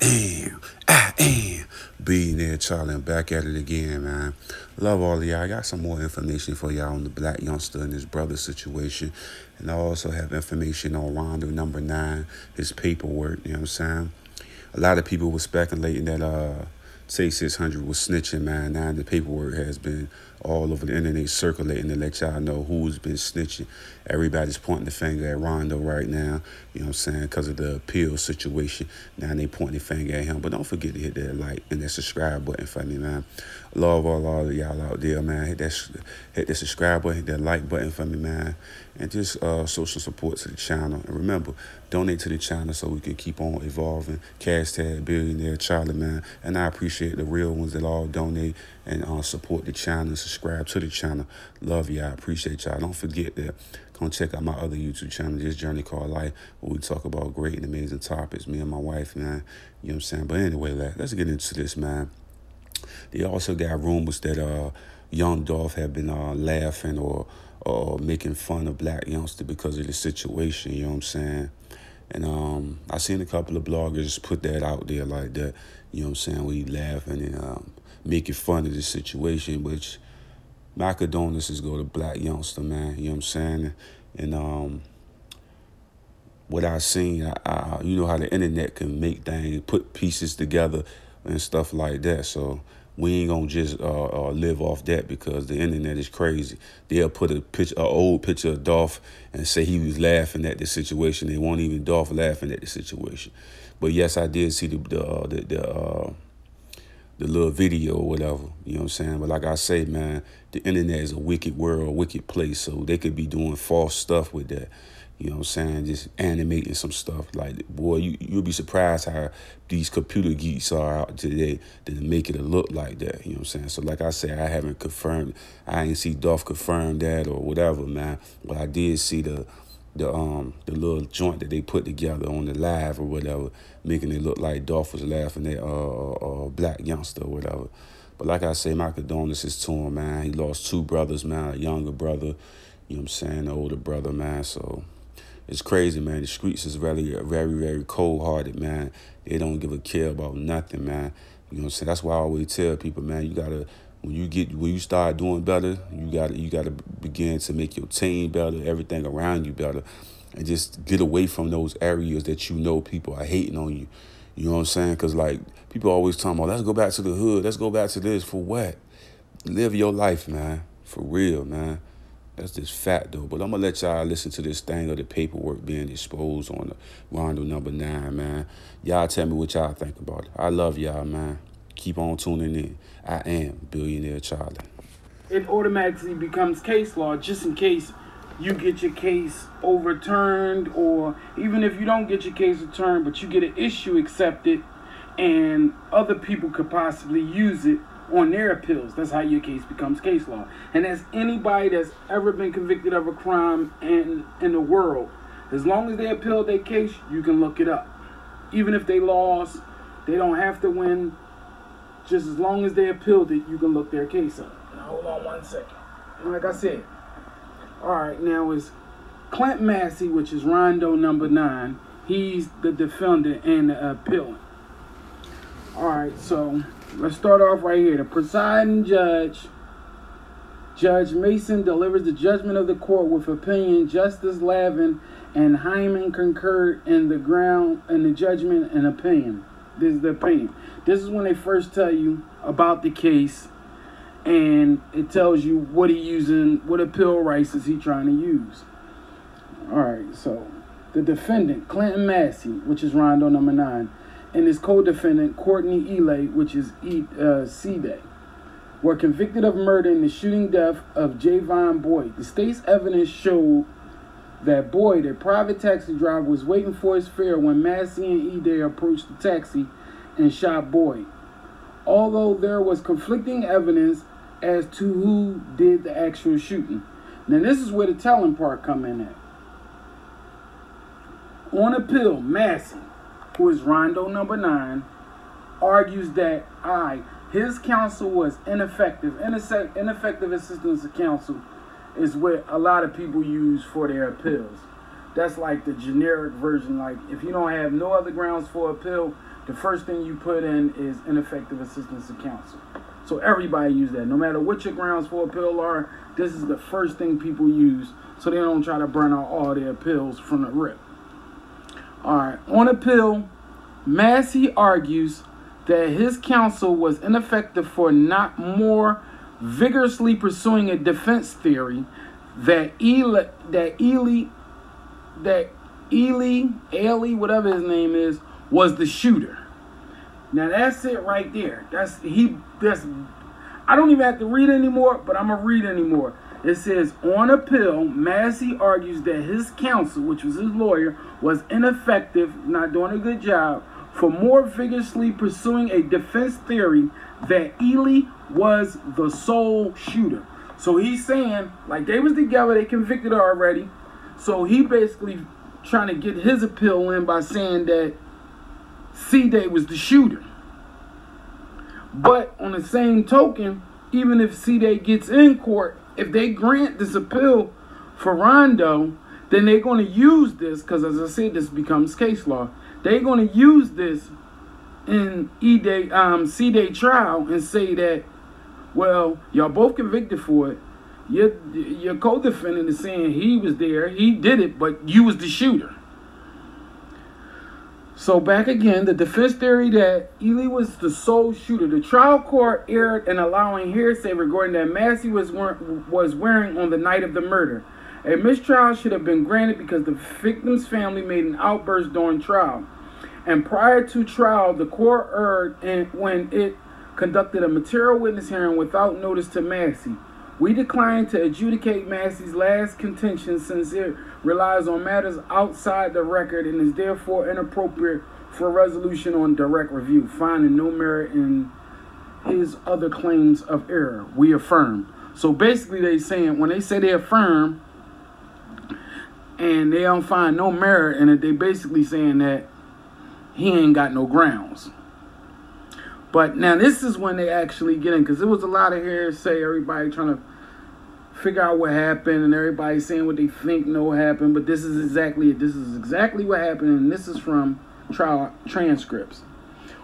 am, I am Billionaire Charlie. I'm back at it again, man. Love all y'all. I got some more information for y'all on the Blac Youngsta and his brother situation. And I also have information on Rondo number nine, his paperwork, you know what I'm saying? A lot of people were speculating that uh Tay 600 was snitching, man. Now the paperwork has been all over the internet circulating to let y'all know who's been snitching. Everybody's pointing the finger at Rondo right now, you know what I'm saying, because of the appeal situation. Now they pointing the finger at him. But don't forget to hit that like and that subscribe button for me, man. Love all, all of y'all out there, man. Hit that hit that subscribe button, hit that like button for me, man. And just uh, social support to the channel. And remember, donate to the channel so we can keep on evolving. Cash tag billionaire Charlie, man. And I appreciate the real ones that all donate and uh, support the channel subscribe to the channel. Love y'all. Appreciate y'all. Don't forget that. Come check out my other YouTube channel, This Journey Called Life, where we talk about great and amazing topics. Me and my wife, man. You know what I'm saying? But anyway, let's get into this, man. They also got rumors that uh, Young Dolph had been uh, laughing or or making fun of Blac Youngsta because of the situation. You know what I'm saying? And um, I seen a couple of bloggers put that out there like that. You know what I'm saying? We laughing and um, making fun of the situation, which my condolences go to Blac Youngsta, man. You know what I'm saying? And um, what I seen, I, I, you know how the internet can make things, put pieces together and stuff like that. So we ain't gonna just uh, uh, live off that because the internet is crazy. They'll put a picture, an old picture of Dolph, and say he was laughing at the situation. They won't even Dolph laughing at the situation. But yes, I did see the the uh, the, the, uh, the little video or whatever. You know what I'm saying? But like I say, man, the internet is a wicked world, wicked place. So they could be doing false stuff with that. You know what I'm saying? Just animating some stuff. Like, boy, you, you'll be surprised how these computer geeks are out today to make it look like that. You know what I'm saying? So, like I said, I haven't confirmed. I ain't see Dolph confirm that or whatever, man. But I did see the the um the little joint that they put together on the live or whatever, making it look like Dolph was laughing at uh, uh, uh Blac Youngsta or whatever. But like I say, my condolences to him, man. He lost two brothers, man, a younger brother, you know what I'm saying, older brother, man. So it's crazy, man. The streets is very, very, very cold hearted, man. They don't give a care about nothing, man. You know what I'm saying? That's why I always tell people, man, you gotta when you get when you start doing better, you gotta you gotta begin to make your team better, everything around you better. And just get away from those areas that you know people are hating on you. You know what I'm saying? Cause like people always talking about, let's go back to the hood, let's go back to this for what? Live your life, man. For real, man. That's just fat though. But I'm gonna let y'all listen to this thing of the paperwork being exposed on the Rondo number nine, man. Y'all tell me what y'all think about it. I love y'all, man. Keep on tuning in. I am Billionaire Charlie. It automatically becomes case law just in case you get your case overturned or even if you don't get your case returned but you get an issue accepted and other people could possibly use it on their appeals. That's how your case becomes case law. And as anybody that's ever been convicted of a crime in in the world, as long as they appeal their case, you can look it up. Even if they lost, they don't have to win. Just as long as they appealed it, you can look their case up. Now hold on one second. Like I said, all right, now is Clint Massey, which is Rondo number nine. He's the defendant and the appellant. All right, so let's start off right here. The presiding judge, Judge Mason, delivers the judgment of the court with opinion. Justice Lavin and Hyman concurred in the ground in the judgment and opinion. This is the pain. This is when they first tell you about the case, and it tells you what he using, what appeal rights is he trying to use. All right, so the defendant, Clinton Massey, which is Rondo number nine, and his co-defendant Courtney Ely, which is e, uh, C-Day, were convicted of murder in the shooting death of Javon Boyd. The state's evidence showed that Boyd, the private taxi driver, was waiting for his fare when Massey and Ely approached the taxi and shot Boyd. Although there was conflicting evidence as to who did the actual shooting. Now this is where the telling part come in at. On appeal, Massey who is Rondo number nine, argues that I, his counsel was ineffective. Ineffective assistance of counsel is what a lot of people use for their appeals. That's like the generic version. Like if you don't have no other grounds for appeal, the first thing you put in is ineffective assistance of counsel. So everybody use that. No matter what your grounds for appeal are, this is the first thing people use so they don't try to burn out all their appeals from the rip. Alright, on appeal, Massey argues that his counsel was ineffective for not more vigorously pursuing a defense theory that Eli, that Ely, that Ely, Ailey, whatever his name is, was the shooter. Now that's it right there. That's he. That's I don't even have to read anymore, but I'm gonna read anymore. It says on appeal, Massey argues that his counsel, which was his lawyer, was ineffective, not doing a good job, for more vigorously pursuing a defense theory that Ely was the sole shooter. So he's saying, like they was together, they convicted her already. So he basically trying to get his appeal in by saying that C Day was the shooter. But on the same token, even if C Day gets in court, if they grant this appeal for Rondo, then they're going to use this because, as I said, this becomes case law. They're going to use this in E Day, um, C Day trial and say that, well, y'all both convicted for it. Your your co-defendant is saying he was there, he did it, but you was the shooter. So back again, the defense theory that Ely was the sole shooter. The trial court erred in allowing hearsay regarding that Massey was was wearing on the night of the murder. A mistrial should have been granted because the victim's family made an outburst during trial. And prior to trial, the court erred in, when it conducted a material witness hearing without notice to Massey. We decline to adjudicate Massey's last contention since it relies on matters outside the record and is therefore inappropriate for resolution on direct review, finding no merit in his other claims of error. We affirm. So basically, they saying when they say they affirm and they don't find no merit in it, they basically saying that he ain't got no grounds. But now this is when they actually get in because there was a lot of hearsay, everybody trying to figure out what happened and everybody saying what they think no happened, but this is exactly it. This is exactly what happened, and this is from trial transcripts.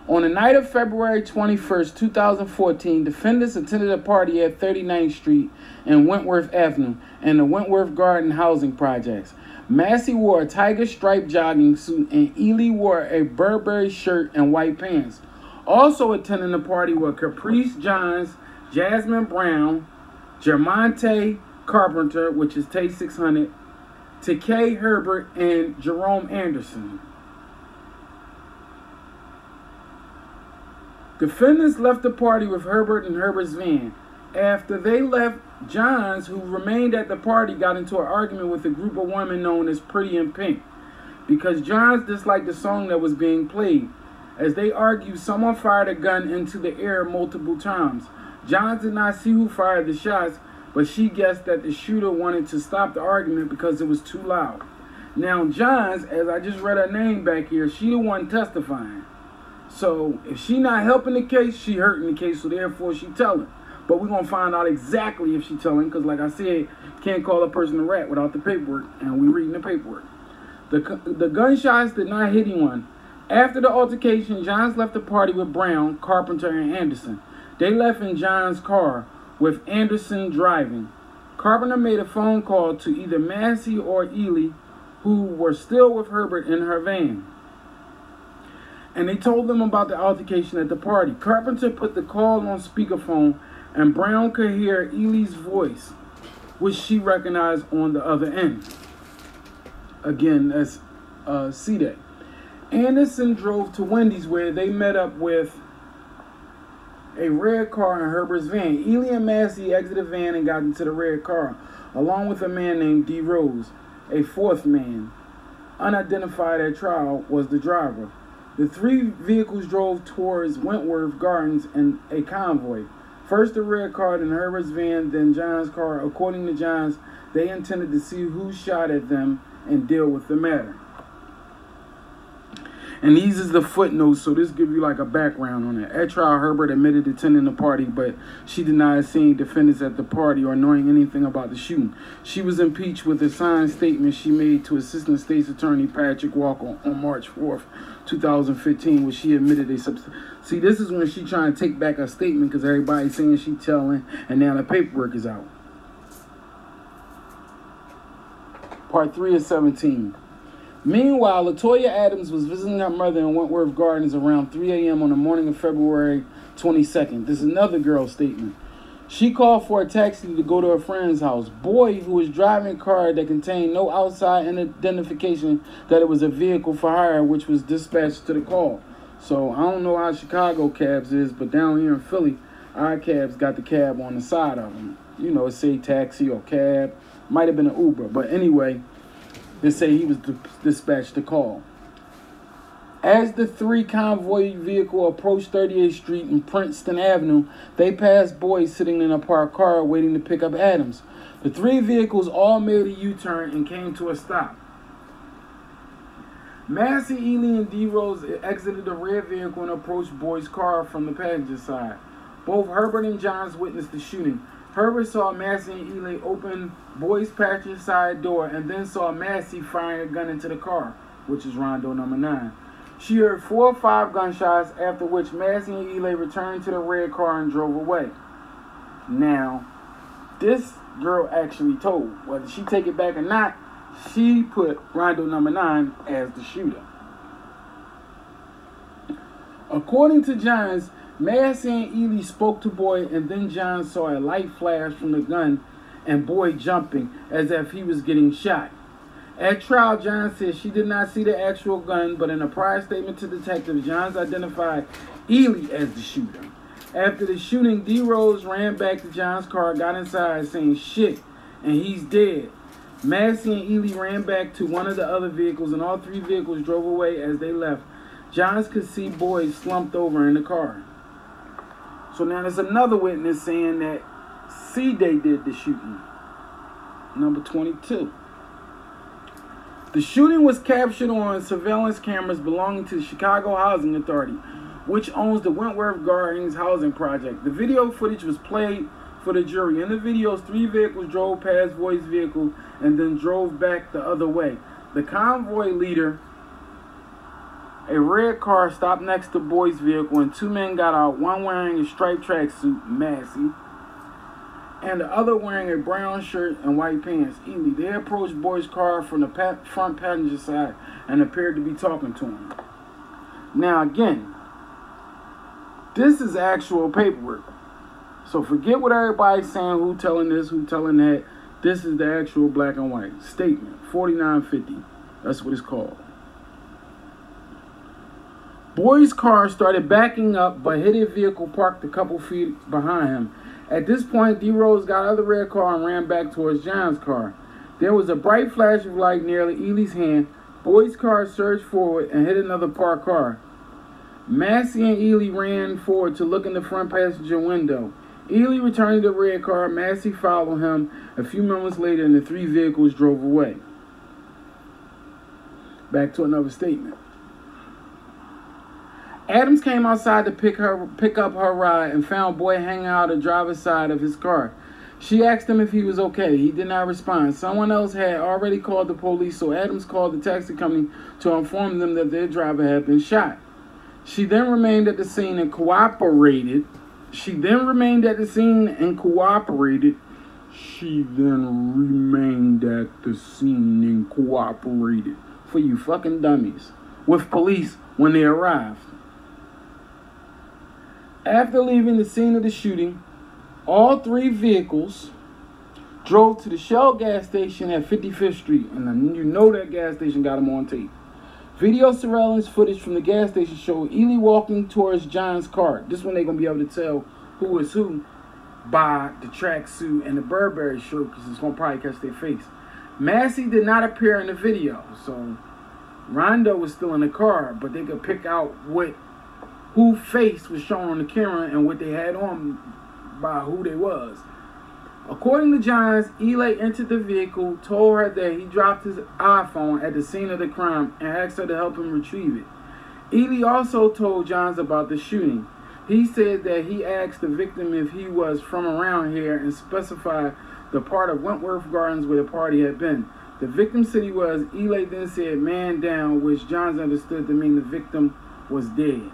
On the night of February 21st, 2014, defendants attended a party at 39th Street and Wentworth Avenue and the Wentworth Garden housing projects. Massey wore a tiger striped jogging suit and Ely wore a Burberry shirt and white pants. Also attending the party were Caprice Johns, Jasmine Brown, Jermonte Carpenter, which is Tay 600, Takay Herbert, and Jerome Anderson. Defendants left the party with Herbert and Herbert's van. After they left, Johns, who remained at the party, got into an argument with a group of women known as Pretty in Pink because Johns disliked the song that was being played. As they argue, someone fired a gun into the air multiple times. Johns did not see who fired the shots, but she guessed that the shooter wanted to stop the argument because it was too loud. Now, Johns, as I just read her name back here, she the one testifying. So if she not helping the case, she hurting the case, so therefore she telling. But we're gonna find out exactly if she telling, because like I said, can't call a person a rat without the paperwork, and we reading the paperwork. The, the gunshots did not hit anyone. After the altercation, Johns left the party with Brown, Carpenter, and Anderson. They left in John's car with Anderson driving. Carpenter made a phone call to either Massey or Ely, who were still with Herbert in her van. And they told them about the altercation at the party. Carpenter put the call on speakerphone, and Brown could hear Ely's voice, which she recognized on the other end. Again, that's uh, C-Day. Anderson drove to Wendy's where they met up with a red car in Herbert's van. Ely and Massey exited the van and got into the red car, along with a man named D. Rose. A fourth man, unidentified at trial, was the driver. The three vehicles drove towards Wentworth Gardens in a convoy. First the red car, then Herbert's van, then John's car. According to Johns, they intended to see who shot at them and deal with the matter. And these is the footnotes, so this give you like a background on it. At trial, Herbert admitted attending the party, but she denied seeing defendants at the party or knowing anything about the shooting. She was impeached with a signed statement she made to Assistant State's Attorney Patrick Walker on March 4th, 2015, where she admitted a subs- See, this is when she trying to take back her statement because everybody's saying she telling, and now the paperwork is out. Part 3 of 17. Meanwhile, Latoya Adams was visiting her mother in Wentworth Gardens around 3 a.m. on the morning of February 22nd. This is another girl's statement. She called for a taxi to go to a friend's house. Boyd, who was driving a car that contained no outside identification that it was a vehicle for hire, which was dispatched to the call. So I don't know how Chicago cabs is, but down here in Philly, our cabs got the cab on the side of them. You know, say taxi or cab. Might have been an Uber, but anyway, they say he was dispatched to call. As the three convoy vehicle approached 38th Street and Princeton Avenue, they passed boys sitting in a parked car waiting to pick up Adams. The three vehicles all made a U-turn and came to a stop. Massey, Ely, and D. Rose exited the red vehicle and approached Boyd's car from the passenger side. Both Herbert and Johns witnessed the shooting. Herbert saw Massey and Ely open Boyd's passenger side door and then saw Massey firing a gun into the car, which is Rondo number nine. She heard four or five gunshots, after which Massey and Ely returned to the red car and drove away. Now, this girl actually told, whether she take it back or not, she put Rondo number nine as the shooter. According to Johns, Massey and Ely spoke to Boyd, and then John saw a light flash from the gun and Boyd jumping as if he was getting shot. At trial, John said she did not see the actual gun, but in a prior statement to detectives, Johns identified Ely as the shooter. After the shooting, D. Rose ran back to John's car, got inside, saying shit, and he's dead. Massey and Ely ran back to one of the other vehicles, and all three vehicles drove away as they left. Johns could see Boyd slumped over in the car. So now there's another witness saying that C Day did the shooting. Number 22. The shooting was captured on surveillance cameras belonging to the Chicago Housing Authority, which owns the Wentworth Gardens housing project. The video footage was played for the jury. In the videos, three vehicles drove past Boyd's vehicle and then drove back the other way. The convoy leader, a red car, stopped next to Boyd's vehicle and two men got out, one wearing a striped tracksuit, Massey, and the other wearing a brown shirt and white pants. Ely. They approached Boyd's car from the pa- front passenger side and appeared to be talking to him. Now, again, this is actual paperwork. So forget what everybody's saying, who telling this, who telling that. This is the actual black and white statement, 4950. That's what it's called. Boyd's car started backing up, but hit a vehicle parked a couple feet behind him. At this point, D. Rose got out of the red car and ran back towards John's car. There was a bright flash of light near Ely's hand. Boyd's car surged forward and hit another parked car. Massey and Ely ran forward to look in the front passenger window. Ely returned to the red car. Massey followed him. A few moments later, and the three vehicles drove away. Back to another statement. Adams came outside to pick her pick up her ride and found Boyd hanging out the driver's side of his car. She asked him if he was okay. He did not respond. Someone else had already called the police, so Adams called the taxi company to inform them that their driver had been shot. She then remained at the scene and cooperated. She then remained at the scene and cooperated. She then remained at the scene and cooperated for you fucking dummies with police when they arrived. After leaving the scene of the shooting, all three vehicles drove to the Shell gas station at 55th Street, and you know that gas station got them on tape. Video surveillance footage from the gas station showed Ely walking towards John's car. This one they're gonna be able to tell who is who by the tracksuit and the Burberry shirt, because it's gonna probably catch their face. Massey did not appear in the video, so Rondo was still in the car, but they could pick out what who face was shown on the camera and what they had on by who they was. According to Johns, Ely entered the vehicle, told her that he dropped his iPhone at the scene of the crime, and asked her to help him retrieve it. Ely also told Johns about the shooting. He said that he asked the victim if he was from around here and specified the part of Wentworth Gardens where the party had been. The victim said he was. Ely then said man down, which Johns understood to mean the victim was dead.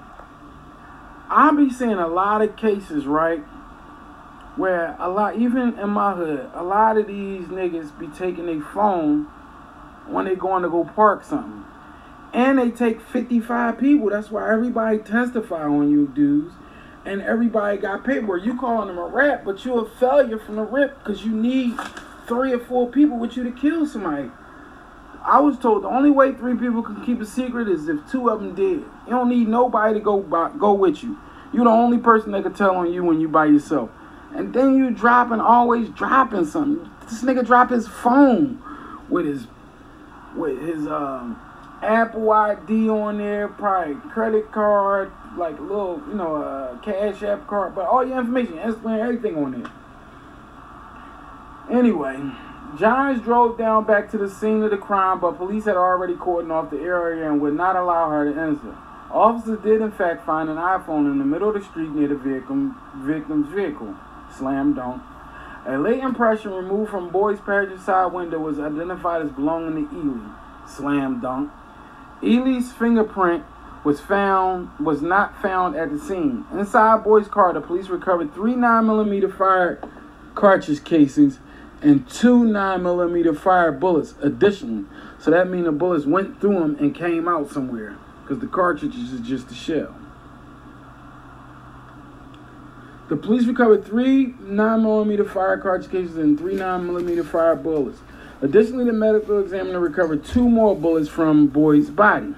I'll be seeing a lot of cases, right? Where a lot, even in my hood, a lot of these niggas be taking their phone when they going to go park something. And they take 55 people. That's why everybody testify on you dudes. And everybody got paperwork. You calling them a rat, but you're a failure from the rip because you need three or four people with you to kill somebody. I was told the only way three people can keep a secret is if two of them did. You don't need nobody to go by, go with you. You're the only person that can tell on you when you by yourself. And then you dropping, always dropping something. This nigga drop his phone with his with his um, Apple ID on there, probably credit card, like a little, you know, uh, Cash App card, but all your information, Instagram, everything on there. Anyway, Johns drove down back to the scene of the crime, but police had already cordoned off the area and would not allow her to enter. Officers did, in fact, find an iPhone in the middle of the street near the victim, victim's vehicle. Slam dunk. A late impression removed from Boyd's passenger side window was identified as belonging to Ely. Slam dunk. Ely's fingerprint was found was not found at the scene. Inside Boyd's car, the police recovered three 9mm fired cartridge casings and two 9mm fire bullets additionally. So that means the bullets went through them and came out somewhere because the cartridges is just a shell. The police recovered three 9mm fire cartridge cases and three 9mm fire bullets. Additionally, the medical examiner recovered two more bullets from Boyd's body.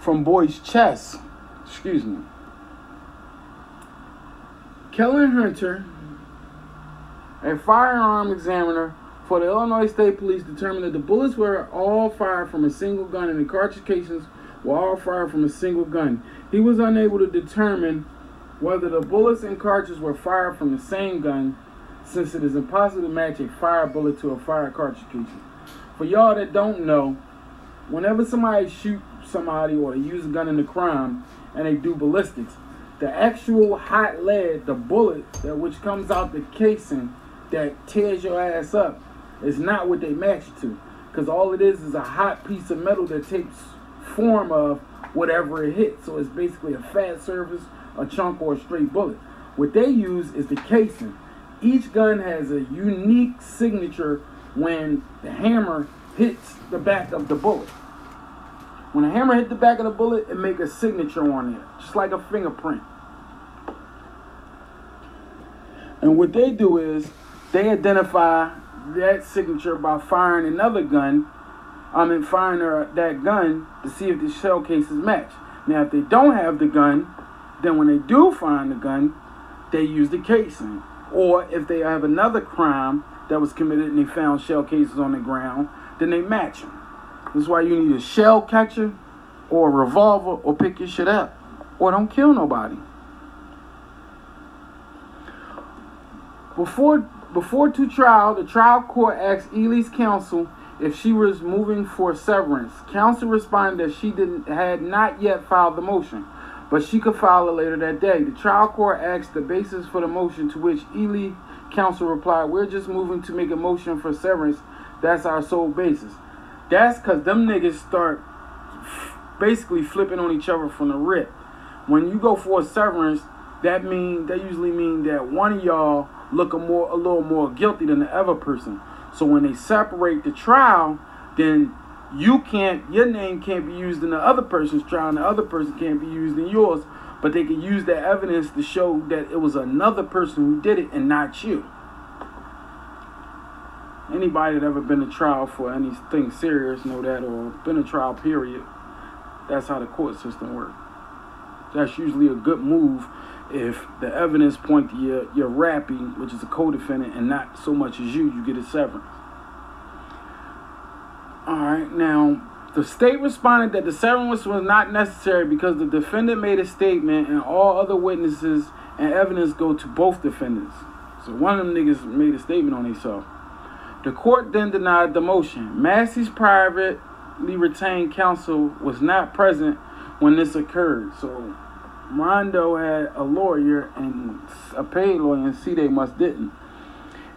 From Boyd's chest. Excuse me. Kellen Hunter, a firearm examiner for the Illinois State Police, determined that the bullets were all fired from a single gun and the cartridge cases were all fired from a single gun. He was unable to determine whether the bullets and cartridges were fired from the same gun since it is impossible to match a fire bullet to a fire cartridge case. For y'all that don't know, whenever somebody shoots somebody or they use a gun in the crime and they do ballistics, the actual hot lead, the bullet that which comes out the casing that tears your ass up is not what they match to. Because all it is is a hot piece of metal that takes form of whatever it hits. So it's basically a fat surface, a chunk, or a straight bullet. What they use is the casing. Each gun has a unique signature when the hammer hits the back of the bullet. When a hammer hit the back of the bullet, it make a signature on it, just like a fingerprint. And what they do is they identify that signature by firing another gun. I mean, firing that gun to see if the shell cases match. Now, if they don't have the gun, then when they do find the gun, they use the casing. Or if they have another crime that was committed and they found shell cases on the ground, then they match them. This is why you need a shell catcher or a revolver or pick your shit up. Or don't kill nobody. Before before to trial, the trial court asked Ely's counsel if she was moving for severance. Counsel responded that she didn't had not yet filed the motion, but she could file it later that day. The trial court asked the basis for the motion, to which Ely counsel replied, "We're just moving to make a motion for severance. That's our sole basis." That's because them niggas start basically flipping on each other from the rip. When you go for a severance, that mean that usually mean that one of y'all look a more a little more guilty than the other person. So when they separate the trial, then you can't your name can't be used in the other person's trial, and the other person can't be used in yours. But they can use that evidence to show that it was another person who did it and not you. Anybody that ever been to trial for anything serious know that, or been a trial period. That's how the court system works. That's usually a good move if the evidence point to your, your rapping, which is a co-defendant, and not so much as you, you get a severance. All right, now the state responded that the severance was not necessary because the defendant made a statement and all other witnesses and evidence go to both defendants. So one of them niggas made a statement on himself. The court then denied the motion. Massey's private currently retained counsel was not present when this occurred. So Rondo had a lawyer and a paid lawyer, and C. Day must didn't.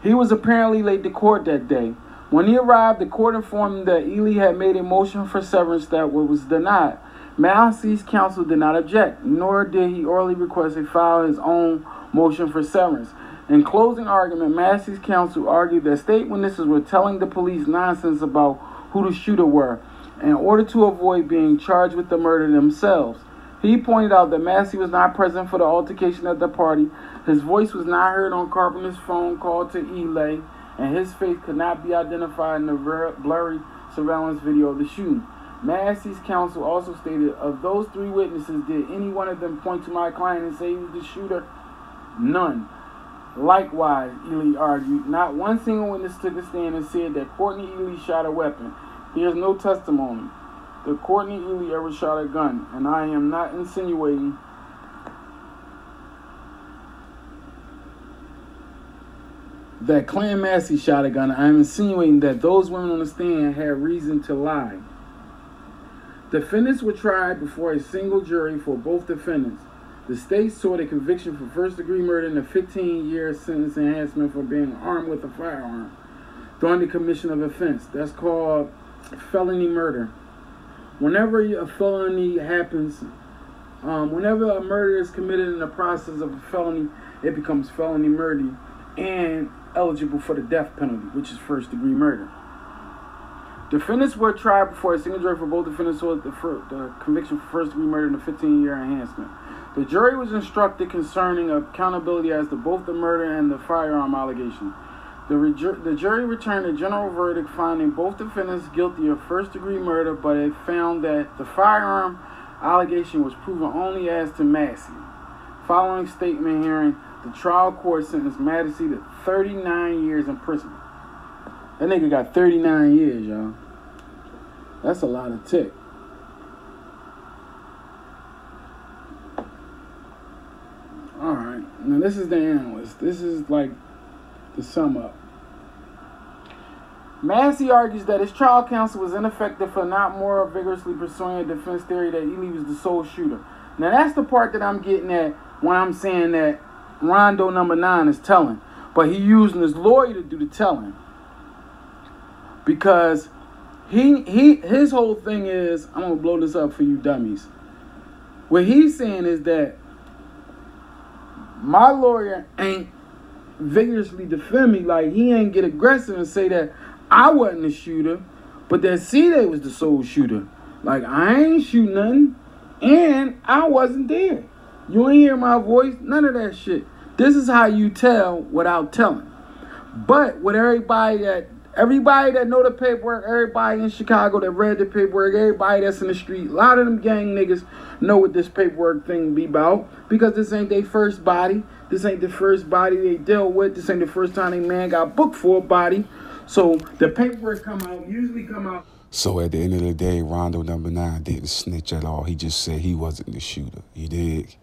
He was apparently late to court that day. When he arrived, the court informed him that Ely had made a motion for severance that was denied. Massey's counsel did not object, nor did he orally request he file his own motion for severance. In closing argument, Massey's counsel argued that state witnesses were telling the police nonsense about who the shooter were in order to avoid being charged with the murder themselves. He pointed out that Massey was not present for the altercation at the party. His voice was not heard on Carpenter's phone call to Ely, and his face could not be identified in the blurry surveillance video of the shooting. Massey's counsel also stated, of those three witnesses, did any one of them point to my client and say he was the shooter? None. Likewise, Ely argued, not one single witness took a stand and said that Courtney Ely shot a weapon. There is no testimony that Courtney Ely ever shot a gun, and I am not insinuating that Clint Massey shot a gun. I am insinuating that those women on the stand had reason to lie. Defendants were tried before a single jury for both defendants. The state sought a conviction for first degree murder and a 15 year sentence enhancement for being armed with a firearm during the commission of offense. That's called felony murder. Whenever a felony happens, um, whenever a murder is committed in the process of a felony, it becomes felony murder and eligible for the death penalty, which is first degree murder. Defendants were tried before a single jury for both defendants sought the, the conviction for first degree murder and a 15 year enhancement. The jury was instructed concerning accountability as to both the murder and the firearm allegation. The, the jury returned a general verdict finding both defendants guilty of first degree murder, but it found that the firearm allegation was proven only as to Massey. Following statement hearing, the trial court sentenced Massey to 39 years in prison. That nigga got 39 years, y'all. That's a lot of tick. Alright, now this is the analyst. This is like the sum up. Massey argues that his trial counsel was ineffective for not more vigorously pursuing a defense theory that Ely was the sole shooter. Now that's the part that I'm getting at when I'm saying that Rondo number nine is telling, but he using his lawyer to do the telling because he he his whole thing is I'm gonna blow this up for you dummies. What he's saying is that my lawyer ain't vigorously defend me, like he ain't get aggressive and say that I wasn't the shooter, but that C Day was the sole shooter. Like I ain't shoot nothing, and I wasn't there. You ain't hear my voice, none of that shit. This is how you tell without telling. But with everybody that Everybody that know the paperwork, everybody in Chicago that read the paperwork, everybody that's in the street, a lot of them gang niggas know what this paperwork thing be about because this ain't their first body. This ain't the first body they dealt with. This ain't the first time a man got booked for a body. So the paperwork come out, usually come out. So at the end of the day, Rondo number nine didn't snitch at all. He just said he wasn't the shooter. He did.